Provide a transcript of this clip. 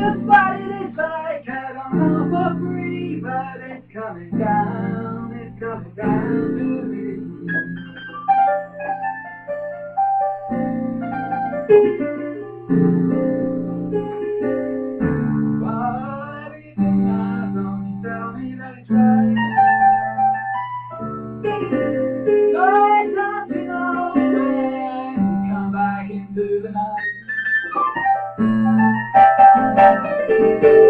dream. Just what it is like, I don't know for free, but it's coming down, it's coming down to me. Whatever Música